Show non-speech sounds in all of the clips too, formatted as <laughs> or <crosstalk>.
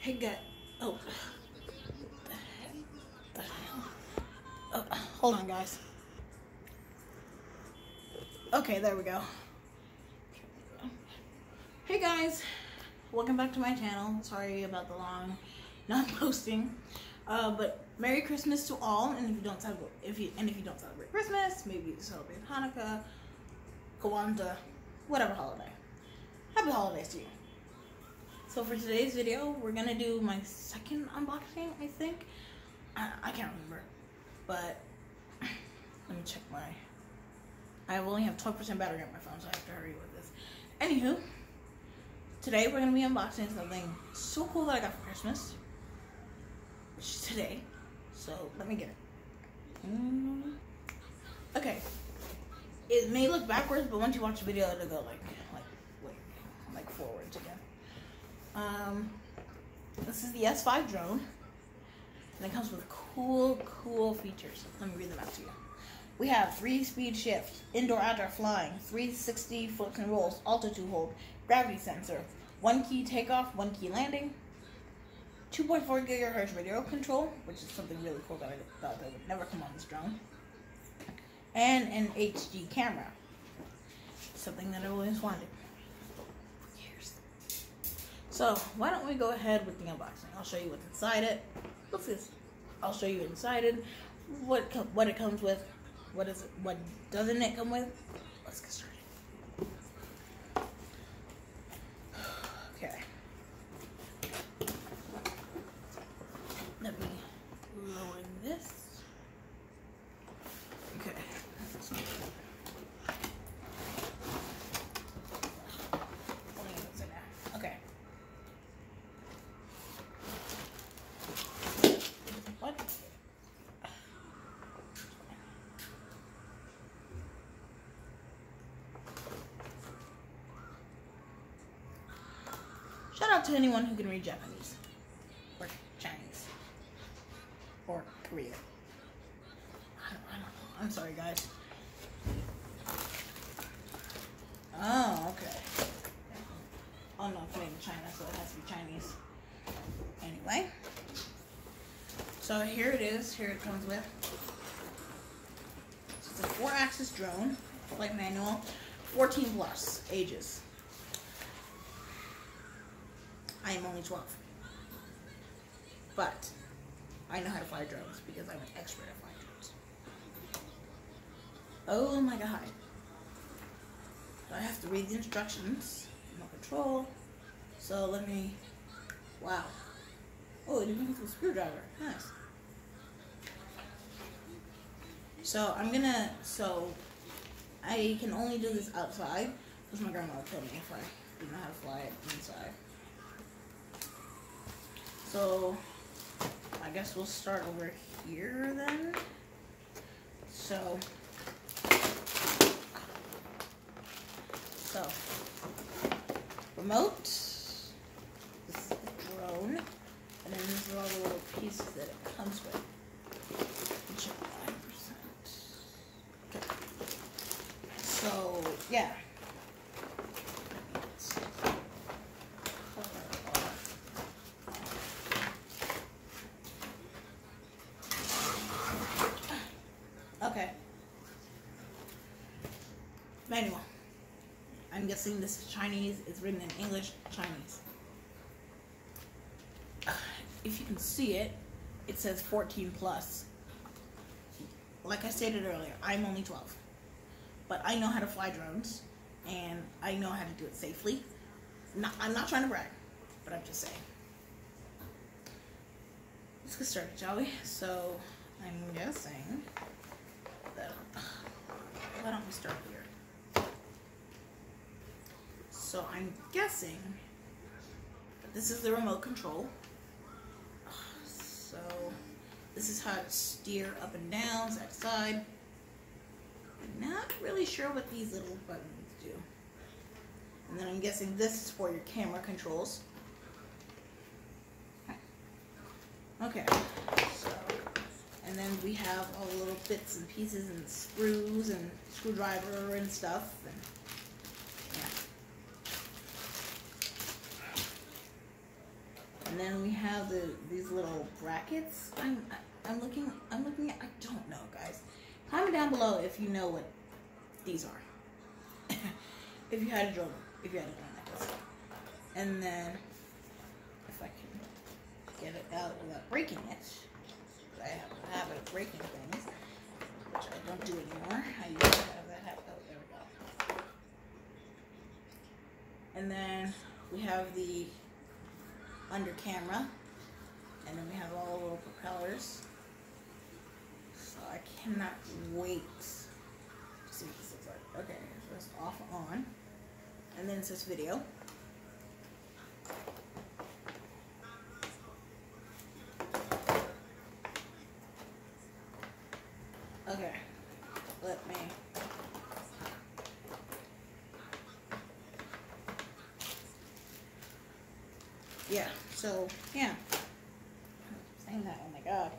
Hey guys. Oh. The? The hell? Oh, hold on, guys. Okay, there we go. Hey guys, welcome back to my channel. Sorry about the long not <laughs> posting. Uh, but Merry Christmas to all, and if you don't celebrate, if you and if you don't celebrate Christmas, maybe you celebrate Hanukkah, Kwanzaa, whatever holiday. Happy holidays to you. So for today's video, we're gonna do my second unboxing, I think. I, I can't remember, but <clears throat> let me check my. I only have 12% battery on my phone, so I have to hurry with this. Anywho, today we're gonna be unboxing something so cool that I got for Christmas, which is today. So let me get it. Mm. Okay, it may look backwards, but once you watch the video, it'll go like Um, this is the S5 drone, and it comes with cool, cool features. Let me read them out to you. We have three speed shift, indoor outdoor flying, 360 flips and rolls, altitude hold, gravity sensor, one key takeoff, one key landing, 2.4 gigahertz radio control, which is something really cool that I thought that would never come on this drone, and an HD camera, something that I always wanted. So why don't we go ahead with the unboxing? I'll show you what's inside it. What's this? I'll show you inside it, what what it comes with, what is it, what doesn't it come with. Let's get started. Okay. Let me lower this. Okay. Let me get this in there. Okay. What? Shout out to anyone who can read Japanese or Chinese or Korean. I don't, I don't know. I'm sorry, guys. Oh, okay. Oh no, it's made in China, so it has to be Chinese. Anyway. So here it is. Here it comes with. It's a four-axis drone, flight manual, 14 plus ages. I am only 12. But I know how to fly drones because I'm an expert at flying drones. Oh my god. I have to read the instructions. No control. So let me. Wow. Oh, it even a screwdriver. Nice. So I'm gonna. So I can only do this outside because my grandma kill me if I didn't know how to fly it inside. So I guess we'll start over here then. So so remote. This is the drone, and then these are all the little pieces that it comes with. Which are 5%. So yeah. Okay. Manual. I'm guessing this is Chinese. It's written in English, Chinese. If you can see it, it says 14 plus. Like I stated earlier, I'm only 12. But I know how to fly drones, and I know how to do it safely. Not, I'm not trying to brag, but I'm just saying. Let's get started, shall we? So, I'm guessing that. Why don't we start here? So, I'm guessing this is the remote control. So, this is how to steer up and down, side to side. I'm not really sure what these little buttons do. And then I'm guessing this is for your camera controls. Okay, so, and then we have all the little bits and pieces and screws and screwdriver and stuff. And, yeah. Then we have the these little brackets. I'm I'm looking I'm looking at I don't know guys. Comment down below if you know what these are. <laughs> if you had a drum if you had a drum necklace. And then if I can get it out without breaking it. I have a habit of breaking things. Which I don't do anymore. I used to have that habit. Oh, there we go. And then we have the under camera. And then we have all the little propellers. So I cannot wait to see what this looks like. Okay, so off on. And then it says video. Okay, let me yeah, so yeah. saying that, oh my god.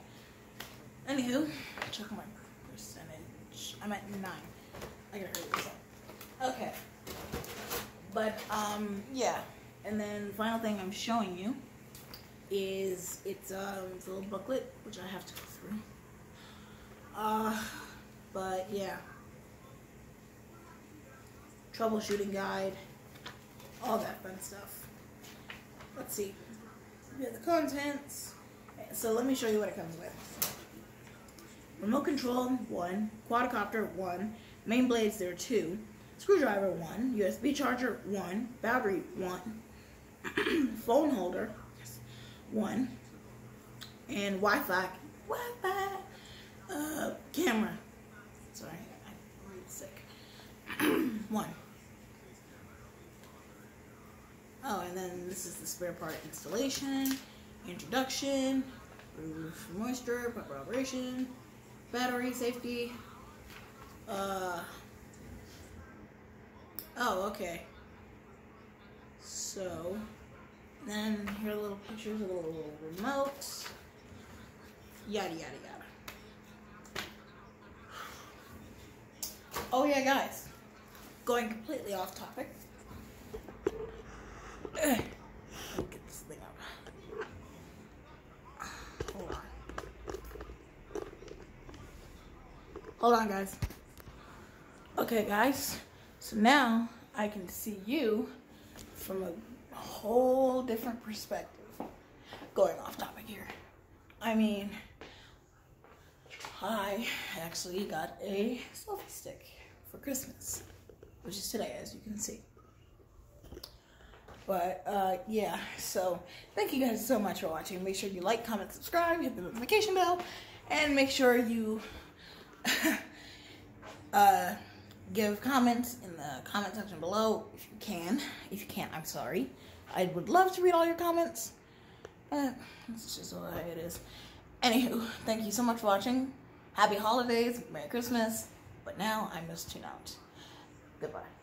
Anywho, check my percentage. I'm at nine. I gotta hurry this up. Okay. But um yeah. And then the final thing I'm showing you is it's um it's a little booklet which I have to go through. Uh but yeah. Troubleshooting guide, all that fun stuff let's see. We have the contents. So let me show you what it comes with. Remote control, one. Quadcopter, one. Main blades, there are two. Screwdriver, one. USB charger, one. Battery, one. <clears throat> Phone holder, yes, one. And Wi-Fi, Wi-Fi, uh, camera. Sorry, I'm sick. <clears throat> one. Oh, and then this is the spare part installation, introduction, roof moisture, proper operation, battery safety. Uh, oh, okay. So, then here are little pictures of the little remote. Yada, yada, yada. Oh yeah, guys. Going completely off topic. Get this thing up. Hold on. Hold on, guys. Okay, guys. So now I can see you from a whole different perspective. Going off topic here. I mean, I actually got a selfie stick for Christmas, which is today, as you can see. But uh, yeah, so thank you guys so much for watching. Make sure you like, comment, subscribe, hit the notification bell, and make sure you <laughs> uh, give comments in the comment section below if you can. If you can't, I'm sorry. I would love to read all your comments, but it's just the way it is. Anywho, thank you so much for watching. Happy holidays, Merry Christmas. But now I must tune out. Goodbye.